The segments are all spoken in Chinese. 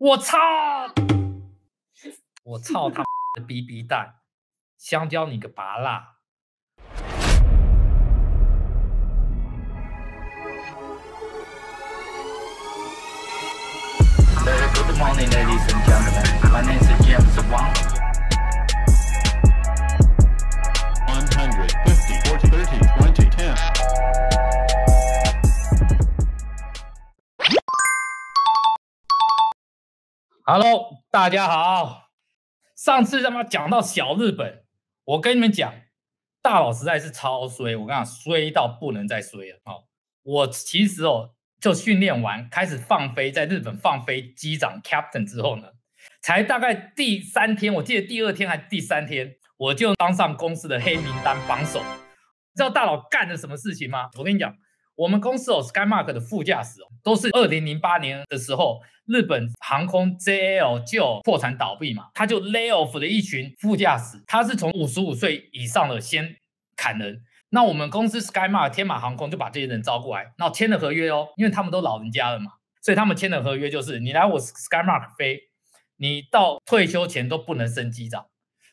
我操！我操他的 BB 蛋！香蕉你个拔蜡！Good morning, ladies and gentlemen. My name is James Wang. 150, 40, 30, 20, 10. Hello，大家好。上次他妈讲到小日本，我跟你们讲，大佬实在是超衰，我跟你讲，衰到不能再衰了。哦，我其实哦，就训练完开始放飞，在日本放飞机长 Captain 之后呢，才大概第三天，我记得第二天还是第三天，我就当上公司的黑名单榜首。知道大佬干了什么事情吗？我跟你讲，我们公司哦，Skymark 的副驾驶哦，都是二零零八年的时候，日本航空 JAL 就破产倒闭嘛，他就 lay off 了一群副驾驶，他是从五十五岁以上的先砍人。那我们公司 Skymark 天马航空就把这些人招过来，然后签了合约哦，因为他们都老人家了嘛，所以他们签的合约就是你来我 Skymark 飞，你到退休前都不能升机长。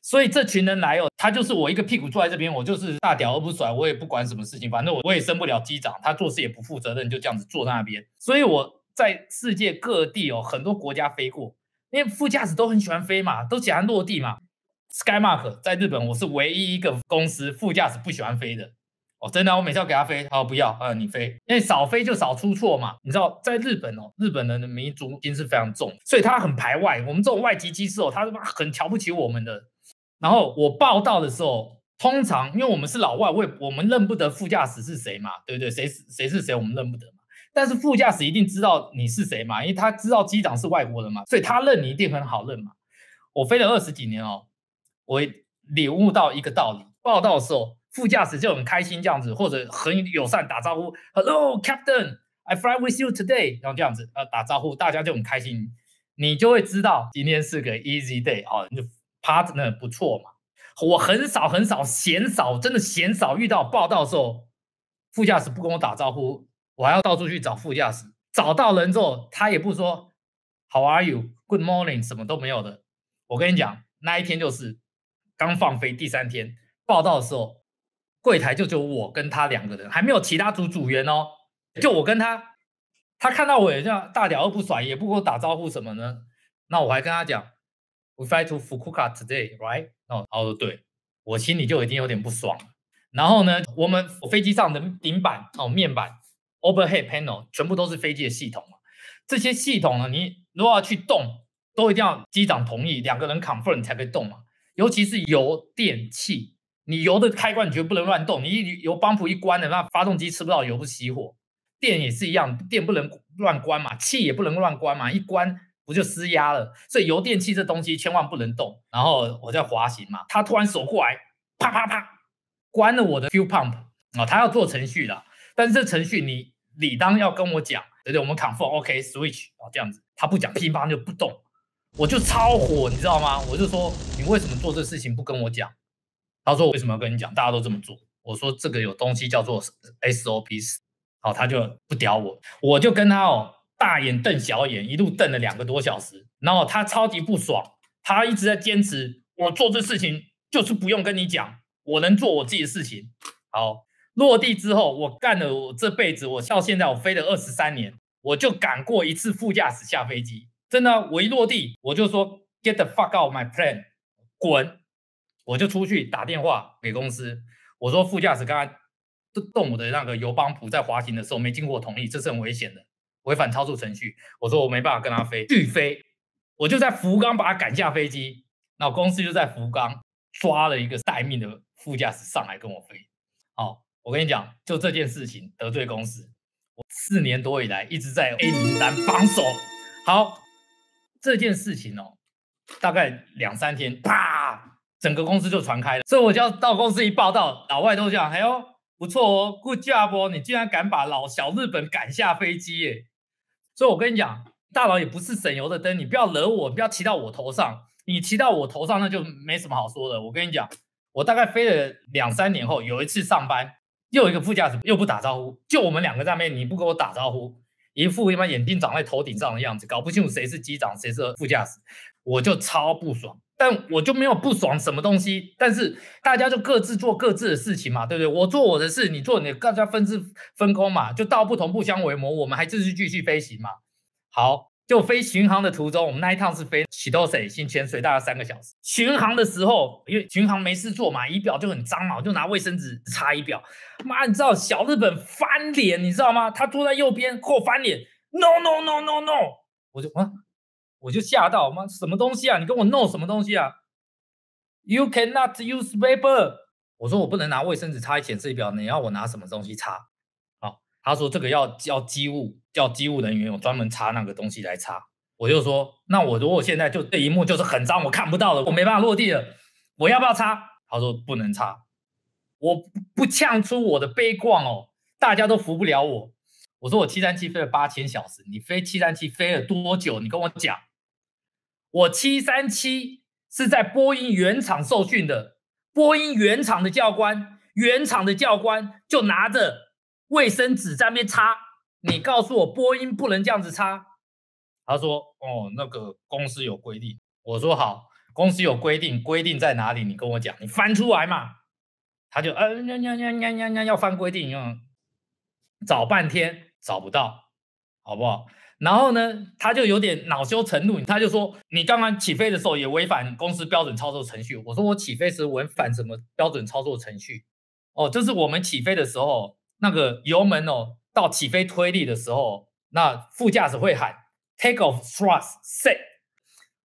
所以这群人来哦，他就是我一个屁股坐在这边，我就是大屌而不甩，我也不管什么事情，反正我我也升不了机长，他做事也不负责任，就这样子坐在那边。所以我在世界各地哦，很多国家飞过，因为副驾驶都很喜欢飞嘛，都喜欢落地嘛。Skymark 在日本，我是唯一一个公司副驾驶不喜欢飞的哦，真的，我每次要给他飞，他说不要，呃，你飞，因为少飞就少出错嘛。你知道，在日本哦，日本人的民族心是非常重，所以他很排外。我们这种外籍机师哦，他他妈很瞧不起我们的。然后我报道的时候，通常因为我们是老外，我也我们认不得副驾驶是谁嘛，对不对？谁是谁是谁，我们认不得嘛。但是副驾驶一定知道你是谁嘛，因为他知道机长是外国人嘛，所以他认你一定很好认嘛。我飞了二十几年哦，我领悟到一个道理：报道的时候，副驾驶就很开心这样子，或者很友善打招呼，Hello Captain, I fly with you today，然后这样子呃打招呼，大家就很开心，你就会知道今天是个 easy day 哦，你就 partner 不错嘛。我很少很少嫌少，真的嫌少遇到报道的时候，副驾驶不跟我打招呼，我还要到处去找副驾驶。找到人之后，他也不说 How are you? Good morning，什么都没有的。我跟你讲，那一天就是刚放飞第三天报道的时候，柜台就只有我跟他两个人，还没有其他组组员哦，就我跟他。他看到我也这样大屌而不甩，也不跟我打招呼什么呢？那我还跟他讲，We fly to Fukuoka today, right？哦，他说对，我心里就已经有点不爽了。然后呢，我们飞机上的顶板哦，面板 overhead panel 全部都是飞机的系统嘛。这些系统呢，你如果要去动，都一定要机长同意，两个人 confirm 才可以动嘛。尤其是油电器，你油的开关你绝不能乱动，你一油帮浦一关的，那发动机吃不到油不熄火。电也是一样，电不能乱关嘛，气也不能乱关嘛，一关不就施压了？所以油电器这东西千万不能动。然后我在滑行嘛，他突然手过来，啪啪啪，关了我的 fuel pump 啊，他要做程序的，但是这程序你理当要跟我讲，对不对？我们 confirm OK switch 啊，这样子，他不讲，乒乓就不动，我就超火，你知道吗？我就说你为什么做这事情不跟我讲？他说我为什么要跟你讲？大家都这么做。我说这个有东西叫做 SOP。好，他就不屌我，我就跟他哦大眼瞪小眼，一路瞪了两个多小时，然后他超级不爽，他一直在坚持我做这事情就是不用跟你讲，我能做我自己的事情。好，落地之后，我干了我这辈子，我到现在我飞了二十三年，我就赶过一次副驾驶下飞机，真的，我一落地我就说 get the fuck out my plane，滚，我就出去打电话给公司，我说副驾驶刚刚。动我的那个油帮浦在滑行的时候没经过我同意，这是很危险的，违反操作程序。我说我没办法跟他飞，拒飞，我就在福冈把他赶下飞机。那公司就在福冈抓了一个待命的副驾驶上来跟我飞。好，我跟你讲，就这件事情得罪公司，我四年多以来一直在 A 名单榜首。好，这件事情哦，大概两三天，啪，整个公司就传开了。所以我就要到公司一报道，老外都讲，哎呦。不错哦，Good job！你竟然敢把老小日本赶下飞机耶！所以我跟你讲，大佬也不是省油的灯，你不要惹我，不要骑到我头上。你骑到我头上，那就没什么好说的。我跟你讲，我大概飞了两三年后，有一次上班，又一个副驾驶又不打招呼，就我们两个在那边，你不跟我打招呼，一副他妈眼睛长在头顶上的样子，搞不清楚谁是机长谁是副驾驶，我就超不爽。但我就没有不爽什么东西，但是大家就各自做各自的事情嘛，对不对？我做我的事，你做你的，大家分支分工嘛，就道不同不相为谋，我们还继续继续飞行嘛。好，就飞巡航的途中，我们那一趟是飞喜多水新潜水，大概三个小时。巡航的时候，因为巡航没事做嘛，仪表就很脏嘛，我就拿卫生纸擦仪表。妈，你知道小日本翻脸，你知道吗？他坐在右边，给我翻脸，no no no no no，我就啊。我就吓到，妈什么东西啊？你跟我弄什么东西啊？You cannot use paper。我说我不能拿卫生纸擦显示表，你要我拿什么东西擦？好，他说这个要叫机务，叫机务人员有专门擦那个东西来擦。我就说，那我如果现在就这一幕就是很脏，我看不到了，我没办法落地了，我要不要擦？他说不能擦。我不呛出我的悲况哦，大家都服不了我。我说我七三七飞了八千小时，你飞七三七飞了多久？你跟我讲。我七三七是在波音原厂受训的，波音原厂的教官，原厂的教官就拿着卫生纸在那边擦。你告诉我，波音不能这样子擦？他说：“哦，那个公司有规定。”我说：“好，公司有规定，规定在哪里？你跟我讲，你翻出来嘛。”他就呃要要要要要要翻规定，嗯，找半天找不到，好不好？然后呢，他就有点恼羞成怒，他就说：“你刚刚起飞的时候也违反公司标准操作程序。”我说：“我起飞时违反什么标准操作程序？”哦，就是我们起飞的时候，那个油门哦，到起飞推力的时候，那副驾驶会喊 “take off thrust set”。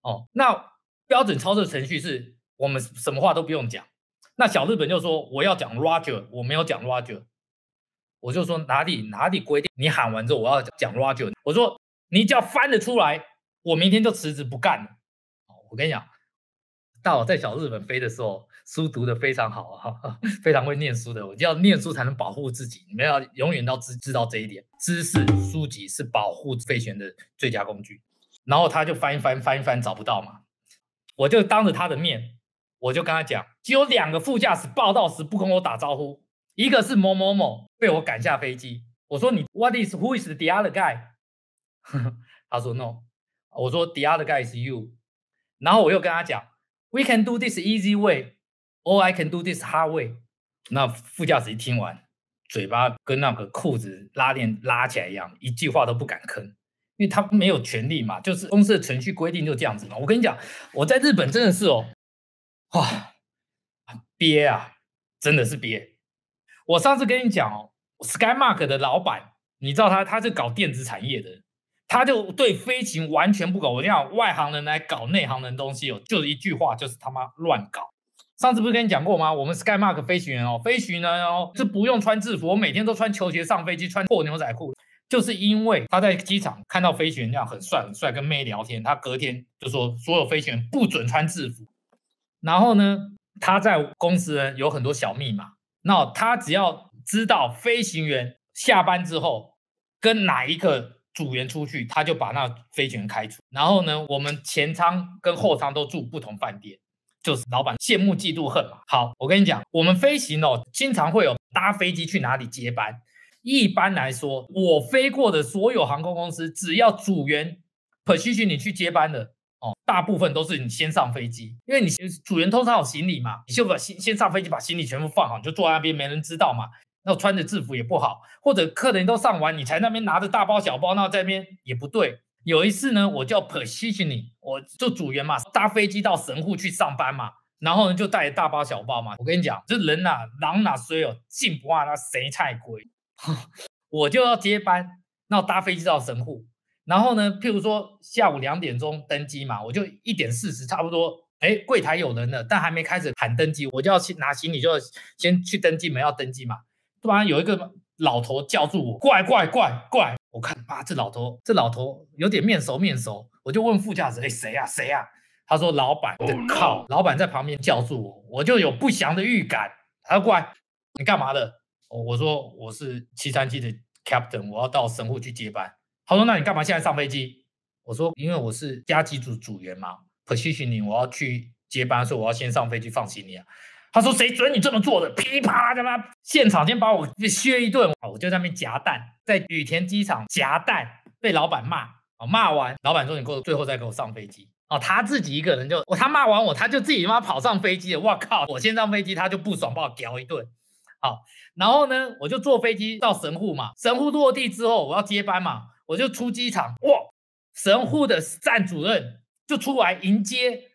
哦，那标准操作程序是我们什么话都不用讲。那小日本就说：“我要讲 Roger，我没有讲 Roger。”我就说：“哪里哪里规定？你喊完之后我要讲 Roger。”我说。你只要翻得出来，我明天就辞职不干了。我跟你讲，大佬在小日本飞的时候，书读得非常好啊，非常会念书的。我就要念书才能保护自己，你们要永远要知知道这一点。知识书籍是保护飞行的最佳工具。然后他就翻一翻，翻一翻找不到嘛，我就当着他的面，我就跟他讲，只有两个副驾驶报道时不跟我打招呼，一个是某某某被我赶下飞机。我说你 What is who is the other guy？他说 no，我说 the other guy is you，然后我又跟他讲，we can do this easy way，or I can do this hard way。那副驾驶一听完，嘴巴跟那个裤子拉链拉起来一样，一句话都不敢吭，因为他没有权利嘛，就是公司的程序规定就这样子嘛。我跟你讲，我在日本真的是哦，哇，憋啊，真的是憋。我上次跟你讲哦，Skymark 的老板，你知道他他是搞电子产业的。他就对飞行完全不搞，我讲外行人来搞内行人东西哦，就是一句话，就是他妈乱搞。上次不是跟你讲过吗？我们 Skymark 飞行员哦，飞行员哦是不用穿制服，我每天都穿球鞋上飞机，穿破牛仔裤，就是因为他在机场看到飞行员那样很帅很帅，跟妹聊天，他隔天就说所有飞行员不准穿制服。然后呢，他在公司呢有很多小密码，那他只要知道飞行员下班之后跟哪一个。组员出去，他就把那飞行员开除。然后呢，我们前舱跟后舱都住不同饭店，就是老板羡慕嫉妒恨嘛。好，我跟你讲，我们飞行哦，经常会有搭飞机去哪里接班。一般来说，我飞过的所有航空公司，只要组员 position 你去接班的哦，大部分都是你先上飞机，因为你组员通常有行李嘛，你就把先先上飞机，把行李全部放好，你就坐在那边，没人知道嘛。那穿着制服也不好，或者客人都上完，你才那边拿着大包小包，那在那边也不对。有一次呢，我叫 positioning，我就组员嘛，搭飞机到神户去上班嘛，然后呢就带大包小包嘛。我跟你讲，这人呐，狼哪衰哦，进不化那谁太鬼，我就要接班，那搭飞机到神户，然后呢，譬如说下午两点钟登机嘛，我就一点四十差不多，哎，柜台有人了，但还没开始喊登机，我就要去拿行李，就要先去登机门要登机嘛。突然有一个老头叫住我，过来，过来，过来！我看啊，这老头，这老头有点面熟面熟，我就问副驾驶：“哎，谁呀？谁呀？”他说：“老板。”我靠，老板在旁边叫住我，我就有不祥的预感。他说：“过来，你干嘛的？”我说：“我是七三七的 captain，我要到神户去接班。”他说：“那你干嘛现在上飞机？”我说：“因为我是加机组组员嘛，positioning，我要去接班，所以我要先上飞机放行李啊。”他说：“谁准你这么做的？”噼啪，他妈现场先把我削一顿。我就在那边夹蛋，在羽田机场夹蛋，被老板骂，哦，骂完，老板说你给我最后再给我上飞机，哦，他自己一个人就，我他骂完我，他就自己妈跑上飞机了，我靠，我先上飞机，他就不爽，把我屌一顿，好，然后呢，我就坐飞机到神户嘛，神户落地之后，我要接班嘛，我就出机场，哇，神户的站主任就出来迎接，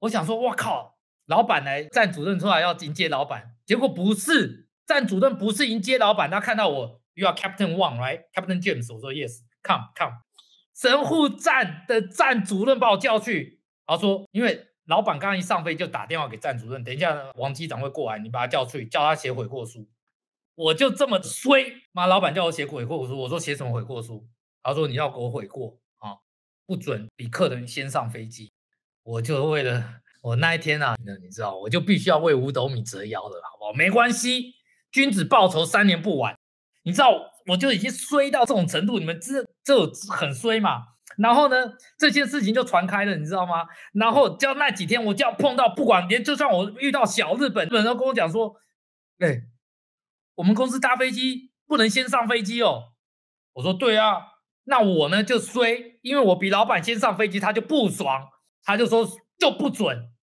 我想说，我靠，老板来，站主任出来要迎接老板，结果不是，站主任不是迎接老板，他看到我，You are Captain Wang，right？Captain James，我说 Yes，Come come。神户站的站主任把我叫去，然后说，因为老板刚刚一上飞就打电话给站主任，等一下王机长会过来，你把他叫去，叫他写悔过书。我就这么衰，妈，老板叫我写悔过书，我说写什么悔过书？他说你要给我悔过啊，不准比客人先上飞机。我就为了我那一天啊，你知道，我就必须要为五斗米折腰的，好不好？没关系，君子报仇，三年不晚。你知道，我就已经衰到这种程度，你们这这很衰嘛？然后呢，这件事情就传开了，你知道吗？然后就那几天，我就要碰到，不管连就算我遇到小日本，日本人都跟我讲说，哎，我们公司搭飞机不能先上飞机哦。我说对啊，那我呢就衰，因为我比老板先上飞机，他就不爽，他就说就不准。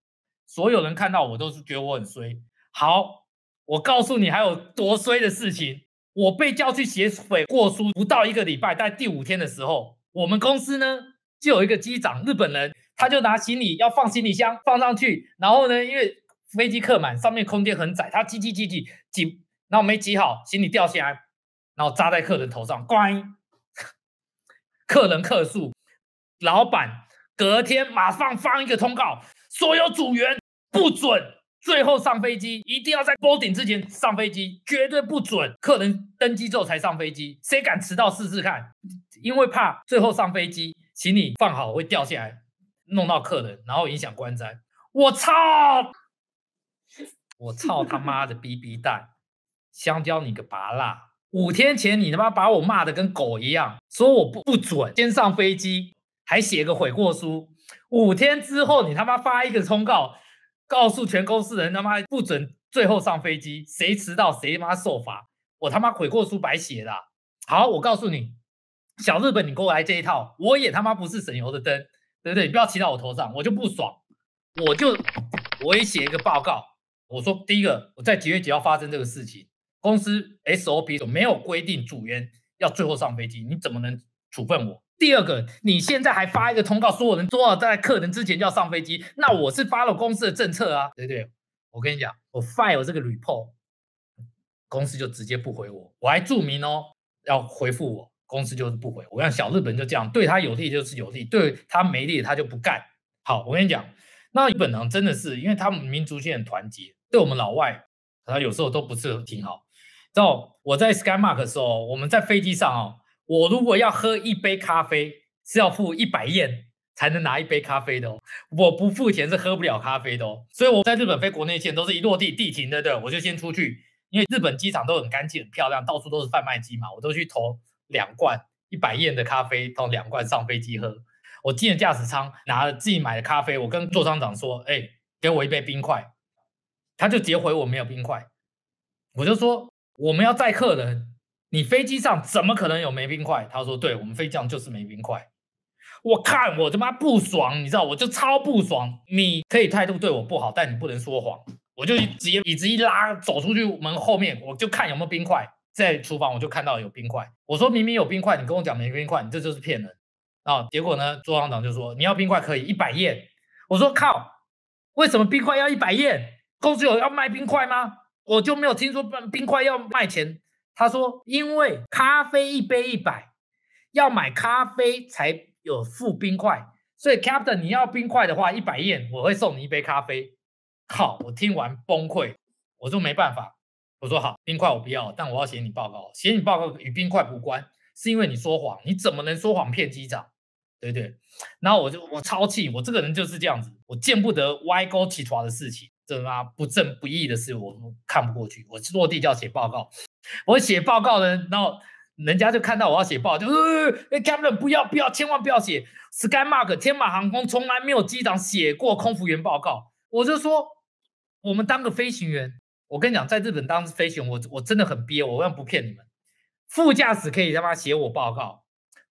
所有人看到我都是觉得我很衰。好，我告诉你还有多衰的事情。我被叫去写悔过书，不到一个礼拜，在第五天的时候，我们公司呢就有一个机长，日本人，他就拿行李要放行李箱放上去，然后呢，因为飞机客满，上面空间很窄，他挤挤挤挤挤，然后没挤好，行李掉下来，然后扎在客人头上，乖，客人客诉，老板隔天马上发一个通告，所有组员不准。最后上飞机一定要在波顶之前上飞机，绝对不准客人登机之后才上飞机。谁敢迟到试试看？因为怕最后上飞机请你放好会掉下来，弄到客人，然后影响观瞻。我操！我操他妈的逼逼蛋！香蕉你个拔蜡！五天前你他妈把我骂的跟狗一样，说我不不准先上飞机，还写个悔过书。五天之后你他妈发一个通告。告诉全公司人他妈不准最后上飞机，谁迟到谁妈受罚。我他妈悔过书白写的。好，我告诉你，小日本你给我来这一套，我也他妈不是省油的灯，对不对？你不要骑到我头上，我就不爽。我就我也写一个报告，我说第一个我在几月几号发生这个事情，公司 SOP 没有规定组员要最后上飞机，你怎么能处分我？第二个，你现在还发一个通告，所有人都要在客人之前就要上飞机，那我是发了公司的政策啊，对不对？我跟你讲，我 file 这个 report，公司就直接不回我，我还注明哦，要回复我，公司就是不回。我看小日本就这样，对他有利就是有利，对他没利他就不干。好，我跟你讲，那日本人真的是，因为他们民族性很团结，对我们老外，他有时候都不是挺好。知道我在 Skymark 的时候，我们在飞机上哦。我如果要喝一杯咖啡，是要付一百元才能拿一杯咖啡的哦。我不付钱是喝不了咖啡的哦。所以我在日本飞国内线都是一落地地停的，对，我就先出去，因为日本机场都很干净、很漂亮，到处都是贩卖机嘛，我都去投两罐一百元的咖啡，投两罐上飞机喝。我进了驾驶舱，拿了自己买的咖啡，我跟座舱长说：“哎，给我一杯冰块。”他就直接回我没有冰块。我就说我们要载客人。你飞机上怎么可能有没冰块？他说：“对我们飞机上就是没冰块。”我看我他妈不爽，你知道，我就超不爽。你可以态度对我不好，但你不能说谎。我就直接椅子一拉，走出去门后面，我就看有没有冰块。在厨房我就看到有冰块。我说明明有冰块，你跟我讲没冰块，你这就是骗人啊！结果呢，座舱长就说：“你要冰块可以一百页。”我说：“靠，为什么冰块要一百页？公司有要卖冰块吗？我就没有听说冰块要卖钱。”他说：“因为咖啡一杯一百，要买咖啡才有付冰块，所以 Captain 你要冰块的话，一百元我会送你一杯咖啡。”靠！我听完崩溃，我说没办法，我说好，冰块我不要，但我要写你报告，写你报告与冰块无关，是因为你说谎，你怎么能说谎骗机长？对不对？然后我就我超气，我这个人就是这样子，我见不得歪勾起床的事情，这妈不正不义的事，我看不过去，我落地就要写报告。我写报告的，然后人家就看到我要写报，就呃，，Captain 不要不要，千万不要写 Skymark 天马航空从来没有机长写过空服员报告。我就说，我们当个飞行员，我跟你讲，在日本当飞行员，我我真的很憋，我不骗你们。副驾驶可以他妈写我报告，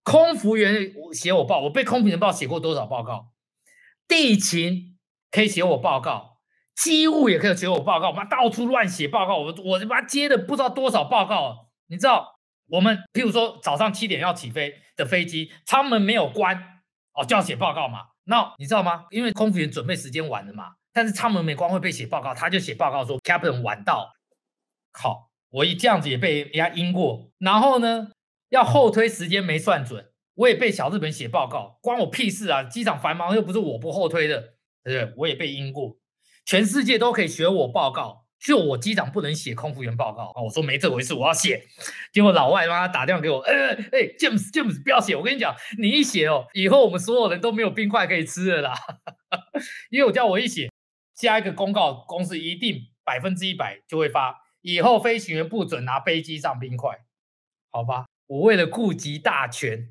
空服员写我报，我被空服员报写过多少报告？地勤可以写我报告，机务也可以写我报告，我妈到处乱写报告，我我他妈接的不知道多少报告。你知道我们譬如说早上七点要起飞的飞机，舱门没有关哦，就要写报告嘛。那你知道吗？因为空服员准备时间晚了嘛，但是舱门没关会被写报告，他就写报告说 Captain 晚到。靠，我一这样子也被人家阴过，然后呢，要后推时间没算准，我也被小日本写报告，关我屁事啊！机场繁忙又不是我不后推的，对不对？我也被阴过，全世界都可以学我报告，就我机长不能写空服员报告啊！我说没这回事，我要写。结果老外他妈打电话给我，哎哎，James James 不要写，我跟你讲，你一写哦，以后我们所有人都没有冰块可以吃了啦，因为我叫我一写，下一个公告公司一定百分之一百就会发。以后飞行员不准拿飞机上冰块，好吧？我为了顾及大权，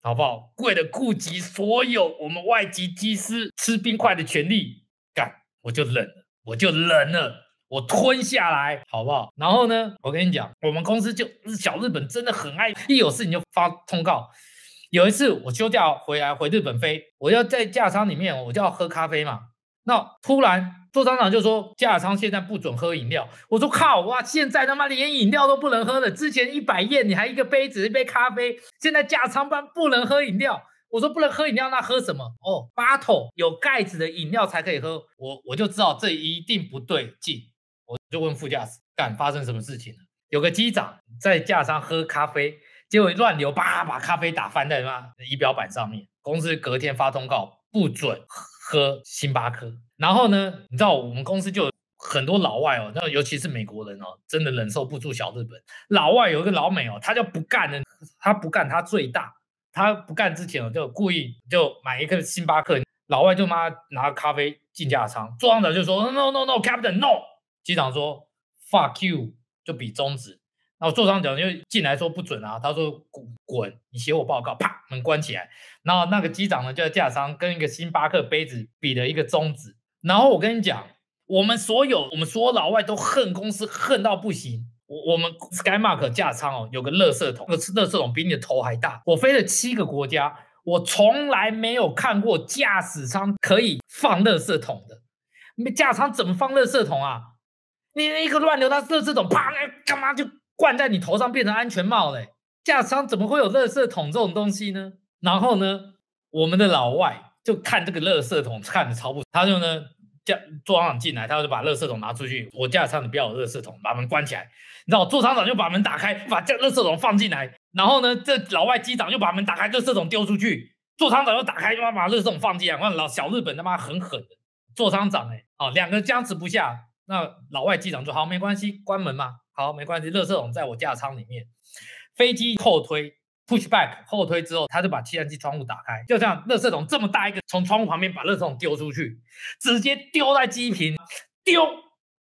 好不好？为了顾及所有我们外籍机师吃冰块的权利，我就忍了，我就忍了，我吞下来，好不好？然后呢，我跟你讲，我们公司就小日本真的很爱，一有事情就发通告。有一次我休假回来回日本飞，我要在驾舱里面，我就要喝咖啡嘛。那突然。座舱长就说：“驾舱现在不准喝饮料。”我说：“靠哇！现在他妈连饮料都不能喝了。之前一百宴你还一个杯子一杯咖啡，现在驾舱班不能喝饮料。”我说：“不能喝饮料，那喝什么？哦八桶有盖子的饮料才可以喝。”我我就知道这一定不对劲，我就问副驾驶：“干发生什么事情了？”有个机长在驾舱喝咖啡，结果乱流，叭把咖啡打翻在他妈仪表板上面。公司隔天发通告，不准喝星巴克。然后呢，你知道我们公司就很多老外哦，那尤其是美国人哦，真的忍受不住小日本老外。有一个老美哦，他就不干了，他不干，他最大，他不干之前哦，就故意就买一个星巴克，老外就妈拿咖啡进驾舱，座舱长就说 no no no captain no，机长说 fuck you，就比中指。然后座舱长就进来说不准啊，他说滚滚，你写我报告，啪门关起来。然后那个机长呢就在驾舱跟一个星巴克杯子比了一个中指。然后我跟你讲，我们所有我们所有老外都恨公司恨到不行。我我们 SkyMark 架舱哦，有个垃圾桶，那个垃圾桶比你的头还大。我飞了七个国家，我从来没有看过驾驶舱可以放垃圾桶的。驾舱怎么放垃圾桶啊？你一个乱流，它垃圾桶啪，那干嘛就灌在你头上变成安全帽嘞？驾驶舱怎么会有垃圾桶这种东西呢？然后呢，我们的老外。就看这个垃圾桶，看的超不，他就呢驾座舱长进来，他就把垃圾桶拿出去。我驾驶舱你不要有垃圾桶，把门关起来。你知道，座舱长就把门打开，把这垃圾桶放进来。然后呢，这老外机长又把门打开，垃圾桶丢出去。座舱长又打开，又把垃圾桶放进来。我老小日本他妈很狠的，座舱长哎，哦，两个僵持不下。那老外机长说好，没关系，关门嘛，好，没关系，垃圾桶在我驾舱里面，飞机后推。Push back 后推之后，他就把气压机窗户打开，就像垃圾桶这么大一个，从窗户旁边把垃圾桶丢出去，直接丢在机坪，丢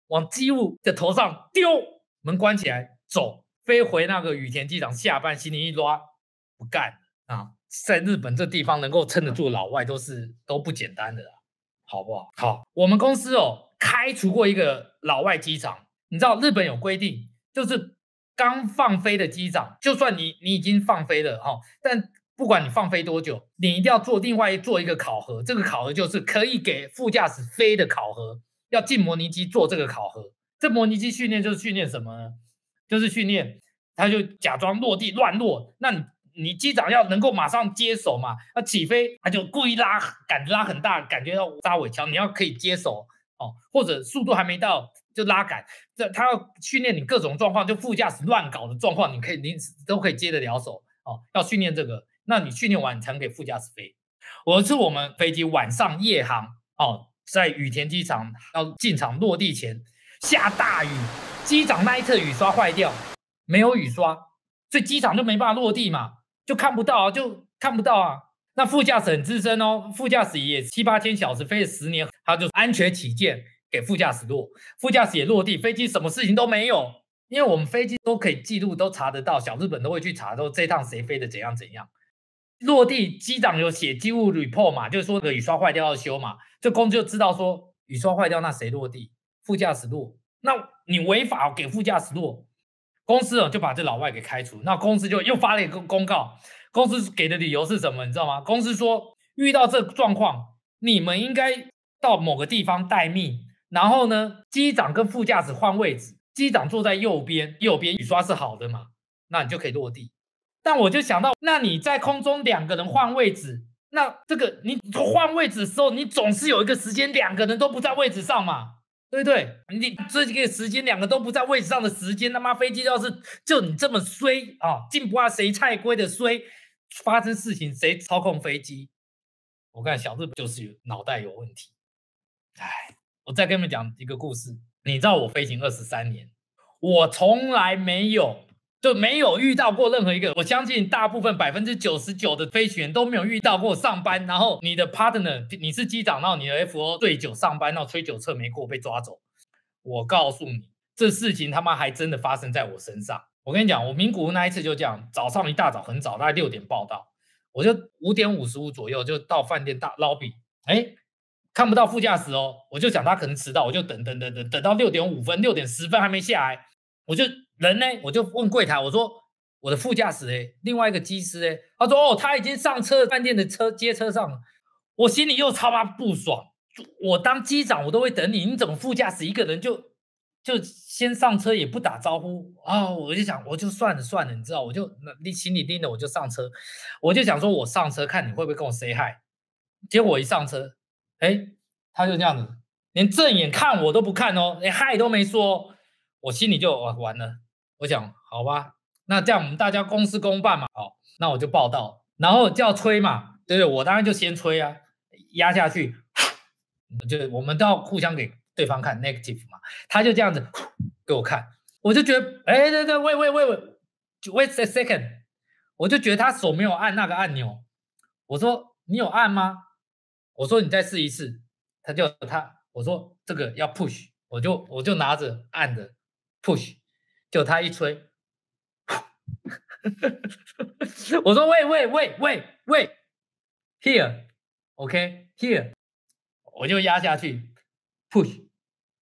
往机务的头上丢，门关起来，走飞回那个羽田机场下班，行李一拉，不干啊！在日本这地方能够撑得住老外都是都不简单的，好不好？好，我们公司哦开除过一个老外机长，你知道日本有规定，就是。刚放飞的机长，就算你你已经放飞了哈，但不管你放飞多久，你一定要做另外做一个考核。这个考核就是可以给副驾驶飞的考核，要进模拟机做这个考核。这模拟机训练就是训练什么呢？就是训练他就假装落地乱落，那你你机长要能够马上接手嘛？那起飞他就故意拉感拉很大，感觉要扎尾桥，你要可以接手哦，或者速度还没到。就拉杆，这他要训练你各种状况，就副驾驶乱搞的状况，你可以临时都可以接得了手哦。要训练这个，那你训练完你才能给副驾驶飞。我是我们飞机晚上夜航哦，在羽田机场要进场落地前下大雨，机长那一侧雨刷坏掉，没有雨刷，所以机场就没办法落地嘛，就看不到啊，就看不到啊。那副驾驶很资深哦，副驾驶也七八千小时飞了十年，他就安全起见。给副驾驶落，副驾驶也落地，飞机什么事情都没有，因为我们飞机都可以记录，都查得到，小日本都会去查，说这趟谁飞的怎样怎样。落地机长有写机务 report 嘛，就是说个雨刷坏掉要修嘛，这公司就知道说雨刷坏掉，那谁落地？副驾驶落，那你违法给副驾驶落，公司哦就把这老外给开除，那公司就又发了一个公告，公司给的理由是什么？你知道吗？公司说遇到这状况，你们应该到某个地方待命，然后呢，机长跟副驾驶换位置，机长坐在右边，右边雨刷是好的嘛，那你就可以落地。但我就想到，那你在空中两个人换位置，那这个你换位置的时候，你总是有一个时间两个人都不在位置上嘛，对不对？你这个时间两个都不在位置上的时间，他妈飞机要是就你这么衰啊，进不啊谁菜龟的衰，发生事情谁操控飞机？我看小日本就是有脑袋有问题。哎，我再跟你们讲一个故事，你知道我飞行二十三年，我从来没有。就没有遇到过任何一个，我相信大部分百分之九十九的飞行员都没有遇到过上班，然后你的 partner 你是机长，然后你的 FO 醉酒上班，然后吹酒测没过被抓走。我告诉你，这事情他妈还真的发生在我身上。我跟你讲，我名古屋那一次就这样，早上一大早很早，大概六点报到，我就五点五十五左右就到饭店大 lobby，哎，看不到副驾驶哦，我就想他可能迟到，我就等等等等等到六点五分，六点十分还没下来，我就。人呢？我就问柜台，我说我的副驾驶哎，另外一个机师哎，他说哦，他已经上车，饭店的车接车上了。我心里又超妈不爽，我当机长我都会等你，你怎么副驾驶一个人就就先上车也不打招呼啊？我就想，我就算了算了，你知道，我就你心里盯着我就上车，我就想说我上车看你会不会跟我 say hi。结果我一上车，哎，他就这样子，连正眼看我都不看哦，连嗨都没说，我心里就完了。我想，好吧，那这样我们大家公事公办嘛，好，那我就报道，然后叫吹嘛，对对？我当然就先吹啊，压下去，就我们都要互相给对方看 negative 嘛，他就这样子给我看，我就觉得，哎，对对，喂喂喂喂，wait a second，我就觉得他手没有按那个按钮，我说你有按吗？我说你再试一次，他就他，我说这个要 push，我就我就拿着按着 push。就他一吹，我说喂喂喂喂喂，here，OK here，我就压下去，push，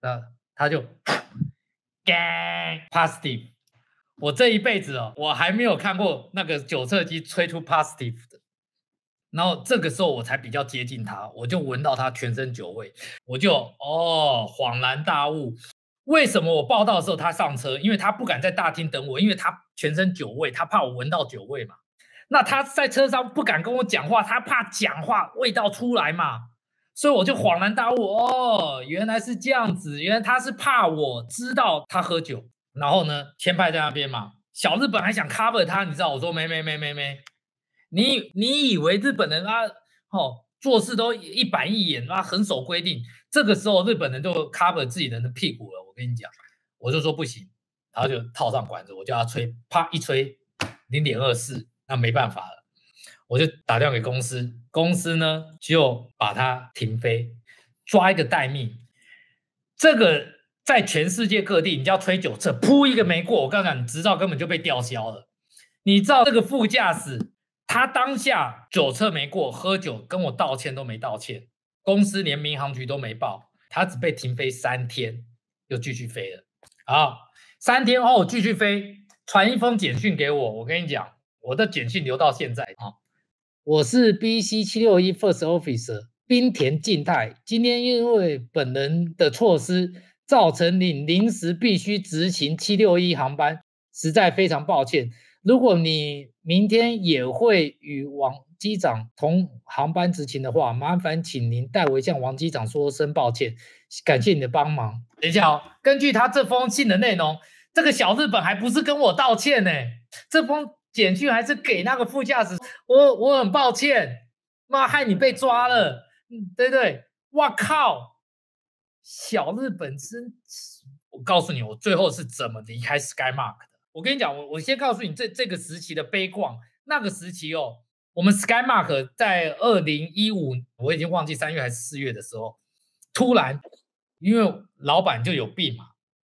啊，他就，gang positive，我这一辈子哦，我还没有看过那个九测机吹出 positive，然后这个时候我才比较接近他，我就闻到他全身酒味，我就哦恍然大悟。为什么我报道的时候他上车？因为他不敢在大厅等我，因为他全身酒味，他怕我闻到酒味嘛。那他在车上不敢跟我讲话，他怕讲话味道出来嘛。所以我就恍然大悟，哦，原来是这样子，原来他是怕我知道他喝酒，然后呢，牵派在那边嘛。小日本还想 cover 他，你知道？我说没没没没没，你你以为日本人啊，哦，做事都一板一眼啊，很守规定。这个时候日本人就 cover 自己人的屁股了。我跟你讲，我就说不行，然后就套上管子，我叫他吹，啪一吹，零点二四，那没办法了，我就打电话给公司，公司呢就把它停飞，抓一个待命。这个在全世界各地，你叫吹九测，扑一个没过，我刚讲，你执照根本就被吊销了。你知道这个副驾驶，他当下酒测没过，喝酒跟我道歉都没道歉。公司连民航局都没报，他只被停飞三天，又继续飞了。好，三天后继续飞，传一封简讯给我。我跟你讲，我的简讯留到现在啊。我是 BC 七六一 First Officer 滨田静太，今天因为本人的措施，造成你临时必须执行七六一航班，实在非常抱歉。如果你明天也会与王机长同航班执勤的话，麻烦请您代为向王机长说声抱歉，感谢你的帮忙。等一下哦，根据他这封信的内容，这个小日本还不是跟我道歉呢，这封简讯还是给那个副驾驶。我我很抱歉，妈害你被抓了，嗯，对对？我靠，小日本真，我告诉你，我最后是怎么离开 SkyMark 的。我跟你讲，我我先告诉你这这个时期的悲况，那个时期哦。我们 SkyMark 在二零一五，我已经忘记三月还是四月的时候，突然因为老板就有病嘛，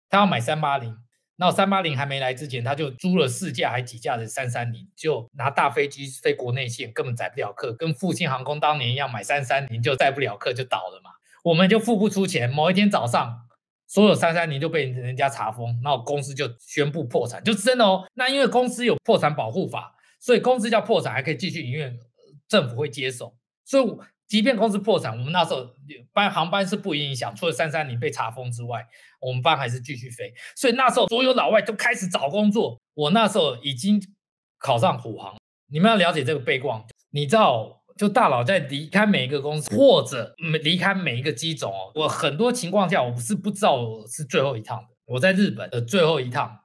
他要买三八零，那三八零还没来之前，他就租了四架还几架的三三零，就拿大飞机飞国内线，根本载不了客，跟复兴航空当年一样，买三三零就载不了客就倒了嘛，我们就付不出钱。某一天早上，所有三三零就被人家查封，那公司就宣布破产，就真的哦。那因为公司有破产保护法。所以公司叫破产还可以继续营运，政府会接手。所以即便公司破产，我们那时候班航班是不影响，除了三三零被查封之外，我们班还是继续飞。所以那时候所有老外都开始找工作，我那时候已经考上虎航。你们要了解这个背光，你知道，就大佬在离开每一个公司或者离开每一个机种哦，我很多情况下我是不知道我是最后一趟的。我在日本的最后一趟，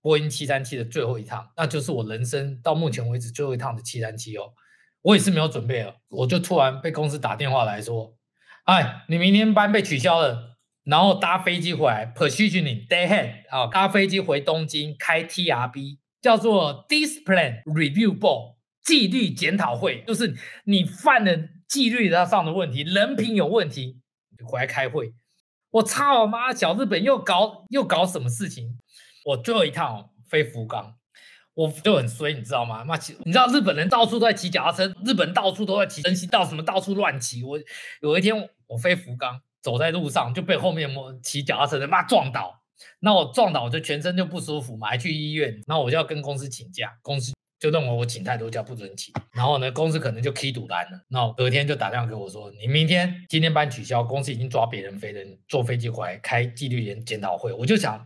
波音七三七的最后一趟，那就是我人生到目前为止最后一趟的七三七哦。我也是没有准备了，我就突然被公司打电话来说：“哎，你明天班被取消了，然后搭飞机回来，positioning day head 啊，搭飞机回东京开 TRB，叫做 displan Review Board 纪律检讨会，就是你犯了纪律上的问题，人品有问题，回来开会。我操我妈，小日本又搞又搞什么事情？我最后一趟飞福冈。”我就很衰，你知道吗？妈骑，你知道日本人到处都在骑脚踏车，日本到处都在骑人行道，什么到处乱骑。我有一天我飞福冈，走在路上就被后面摸骑脚踏车的妈撞倒，那我撞倒我就全身就不舒服嘛，还去医院，那我就要跟公司请假，公司就认为我请太多假不准请，然后呢公司可能就 K 赌单了，那隔天就打电话给我说，你明天今天班取消，公司已经抓别人飞人坐飞机回来开纪律检检讨会，我就想。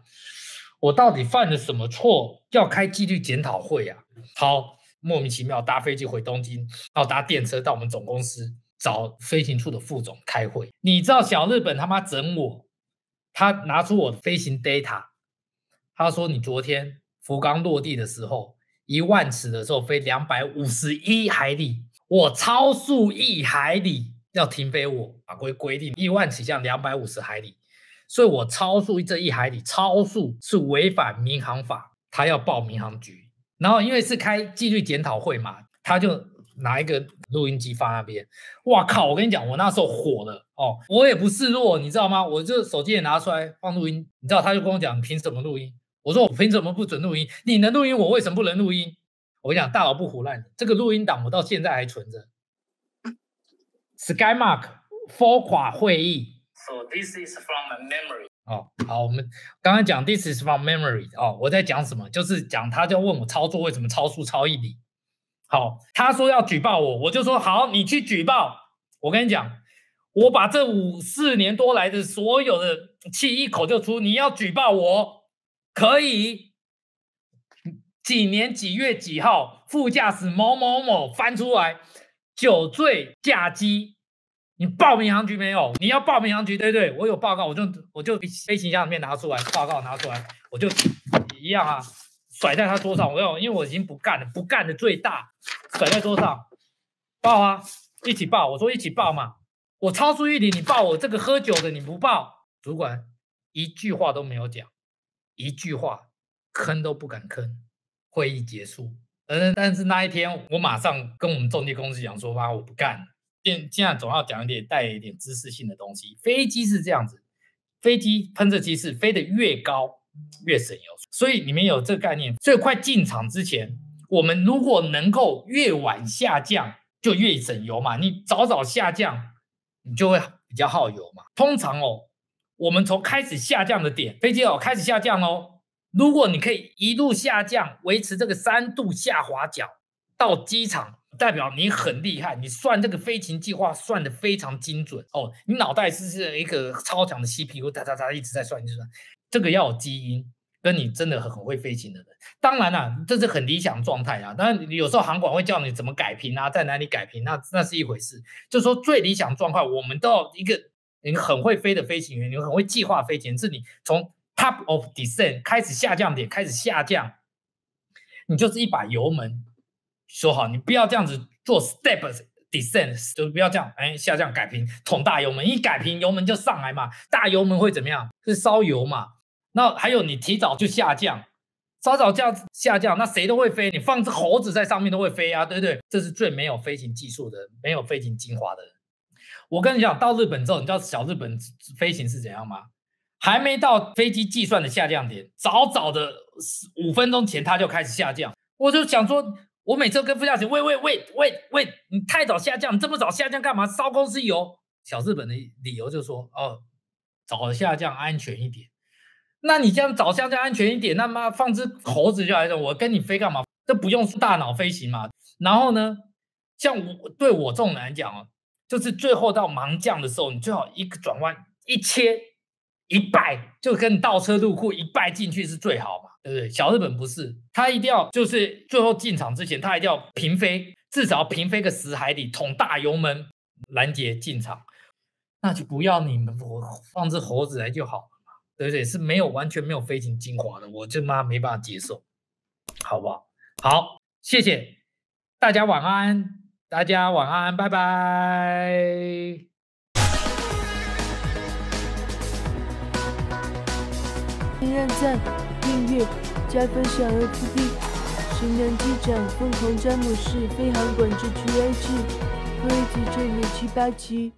我到底犯了什么错，要开纪律检讨会啊？好，莫名其妙搭飞机回东京，然后搭电车到我们总公司找飞行处的副总开会。你知道小日本他妈整我，他拿出我飞行 data，他说你昨天福冈落地的时候，一万尺的时候飞两百五十一海里，我超速一海里要停飞，我法规规定一万尺像两百五十海里。所以我超速这一海里超速是违反民航法，他要报民航局。然后因为是开纪律检讨会嘛，他就拿一个录音机放那边。哇靠！我跟你讲，我那时候火了哦，我也不示弱，你知道吗？我这手机也拿出来放录音。你知道，他就跟我讲，凭什么录音？我说我凭什么不准录音？你能录音，我为什么不能录音？我跟你讲，大佬不胡乱，这个录音档我到现在还存着。SkyMark f 垮会议。So this is from a memory. 哦，好，我们刚刚讲 this is from memory 哦，我在讲什么？就是讲他就问我操作为什么超速超一里。好，他说要举报我，我就说好，你去举报。我跟你讲，我把这五四年多来的所有的气一口就出，你要举报我可以。几年几月几号，副驾驶某某某翻出来酒醉驾机。你报民航局没有？你要报民航局，对不对？我有报告，我就我就飞行箱里面拿出来，报告拿出来，我就一样啊，甩在他桌上。我要，因为我已经不干了，不干的最大，甩在桌上，报啊，一起报。我说一起报嘛，我超出一里，你报我这个喝酒的你不报，主管一句话都没有讲，一句话吭都不敢吭。会议结束，嗯，但是那一天我马上跟我们中介公司讲说，妈，我不干了。现现在总要讲一点带一点知识性的东西。飞机是这样子，飞机喷射机是飞得越高越省油，所以你们有这个概念。最快进场之前，我们如果能够越晚下降，就越省油嘛。你早早下降，你就会比较耗油嘛。通常哦，我们从开始下降的点，飞机哦开始下降哦，如果你可以一路下降，维持这个三度下滑角到机场。代表你很厉害，你算这个飞行计划算的非常精准哦。你脑袋是是一个超强的 CPU，哒哒哒一直在算，就是这个要有基因，跟你真的很很会飞行的人。当然了，这是很理想状态啊。当然有时候航管会叫你怎么改平啊，在哪里改平，那那是一回事。就说最理想状况，我们都要一个你很会飞的飞行员，你很会计划飞行，是你从 top of descent 开始下降点开始下降，你就是一把油门。说好，你不要这样子做 step descent，就不要这样，哎，下降改平，捅大油门，一改平油门就上来嘛，大油门会怎么样？是烧油嘛？那还有你提早就下降，早早这样下降，那谁都会飞，你放只猴子在上面都会飞啊，对不对？这是最没有飞行技术的，没有飞行精华的人。我跟你讲，到日本之后，你知道小日本飞行是怎样吗？还没到飞机计算的下降点，早早的五分钟前它就开始下降，我就想说。我每次跟副驾驶喂喂喂喂喂，你太早下降，这么早下降干嘛？烧公司油？小日本的理由就是说哦，早下降安全一点。那你这样早下降安全一点，那妈放只猴子就来了，我跟你飞干嘛？这不用大脑飞行嘛。然后呢，像我对我这种人来讲哦，就是最后到盲降的时候，你最好一个转弯一切一拜，就跟倒车入库一拜进去是最好嘛，对不对？小日本不是，他一定要就是最后进场之前，他一定要平飞，至少平飞个十海里，捅大油门拦截进场，那就不要你们我放只猴子来就好了嘛，对不对？是没有完全没有飞行精华的，我就妈没办法接受，好不好？好，谢谢大家，晚安，大家晚安，拜拜。请按赞、订阅、加分享 FB。神娘机长疯狂詹姆士飞航管制区 IG，规矩这里七八七。